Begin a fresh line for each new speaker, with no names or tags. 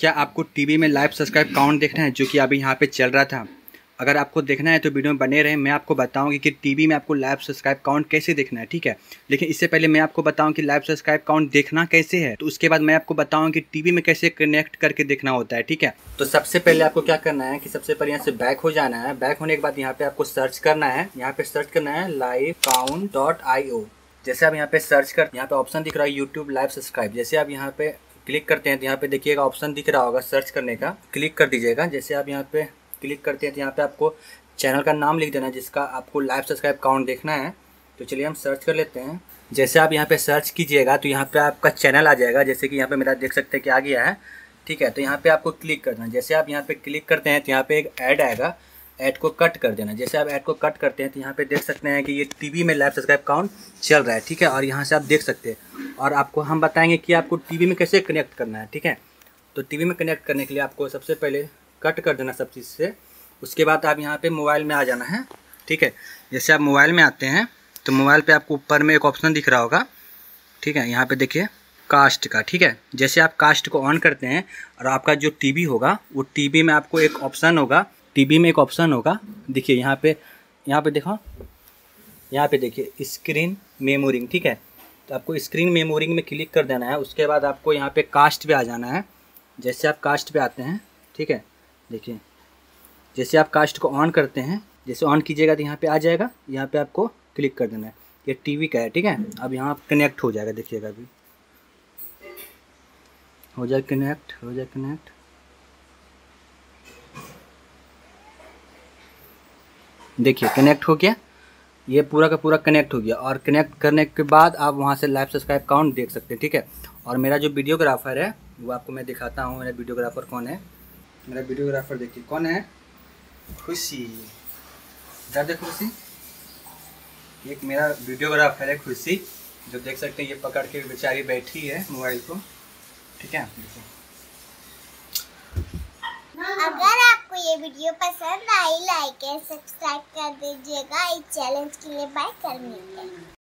क्या आपको टीवी में लाइव सब्सक्राइब काउंट देखना है, जो कि अभी यहाँ पे चल रहा था? अगर आपको देखना है तो वीडियो में बने रहे, मैं आपको बताऊँगी कि टीवी में आपको लाइव सब्सक्राइब काउंट कैसे देखना है, ठीक है? लेकिन इससे पहले मैं आपको बताऊँ कि लाइव सब्सक्राइब काउंट देखना कैसे है तो उसके बाद मैं आपको बताऊँ कि टीवी में कैसे कनेक्ट करके देखना होता है, ठीक है? तो सबसे पहले आपको क्या करना है कि सबसे पहले यहाँ से बैक हो जाना है। बैक होने के बाद यहाँ पे आपको सर्च करना है। यहाँ पे सर्च करना है लाइव काउंट जैसे आप यहाँ पे सर्च कर, यहाँ पे ऑप्शन दिख रहा है यूट्यूब लाइव सब्सक्राइब जैसे आप यहाँ पे क्लिक करते हैं तो यहाँ पे देखिएगा ऑप्शन दिख रहा होगा सर्च करने का। क्लिक कर दीजिएगा। जैसे आप यहाँ पे क्लिक करते हैं तो यहाँ पे आपको चैनल का नाम लिख देना है जिसका आपको लाइव सब्सक्राइब काउंट देखना है। तो चलिए हम सर्च कर लेते हैं। जैसे आप यहाँ पे सर्च कीजिएगा तो यहाँ पे आपका चैनल आ जाएगा। जैसे कि यहाँ पे मेरा देख सकते हैं कि आ गया है। ठीक है तो यहाँ पे आपको क्लिक करना है। जैसे आप यहाँ पे क्लिक करते हैं तो यहाँ पे एक ऐड आएगा। ऐड को कट कर देना। जैसे आप ऐड को कट करते हैं तो यहाँ पे देख सकते हैं कि ये टीवी में लाइव सब्सक्राइब काउंट चल रहा है, ठीक है? और यहाँ से आप देख सकते हैं। और आपको हम बताएँगे कि आपको टीवी में कैसे कनेक्ट करना है, ठीक है? तो टीवी में कनेक्ट करने के लिए आपको सबसे पहले कट कर देना सब चीज़ से। उसके बाद आप यहाँ पर मोबाइल में आ जाना है, ठीक है? जैसे आप मोबाइल में आते हैं तो मोबाइल पर आपको ऊपर में एक ऑप्शन दिख रहा होगा, ठीक है? यहाँ पर देखिए कास्ट का, ठीक है? जैसे आप कास्ट को ऑन करते हैं, और आपका जो टीवी होगा, वो टीवी में आपको एक ऑप्शन होगा टीवी में एक ऑप्शन होगा। देखिए, यहाँ पे यहाँ पे देखो। यहाँ पे देखिए स्क्रीन मेमोरिंग ठीक है? तो आपको स्क्रीन मेमोरिंग में क्लिक कर देना है। उसके बाद आपको यहाँ पे कास्ट पे आ जाना है। जैसे आप कास्ट पे आते हैं, ठीक है? देखिए, जैसे आप कास्ट को ऑन करते हैं, जैसे ऑन कीजिएगा तो यहाँ पे आ जाएगा। यहाँ पे आपको क्लिक कर देना है। ये टीवी का है, ठीक है? अब यहाँ कनेक्ट हो जाएगा, देखिएगा अभी। हो जाए कनेक्ट हो जाए कनेक्ट देखिए कनेक्ट हो गया। ये पूरा का पूरा कनेक्ट हो गया। और कनेक्ट करने के बाद आप वहाँ से लाइव सब्सक्राइब काउंट देख सकते हैं, ठीक है? और मेरा जो वीडियोग्राफर है, वो आपको मैं दिखाता हूँ, मेरा वीडियोग्राफर कौन है। मेरा वीडियोग्राफर देखिए, कौन है? खुशी। ज़्यादा खुशी। एक मेरा वीडियोग्राफर है खुशी, जो देख सकते हैं, ये पकड़ के बेचारी बैठी है मोबाइल को, ठीक है?
अगर ये वीडियो पसंद आई लाइक एंड सब्सक्राइब कर दीजिएगा। इस चैलेंज के लिए बाय करने के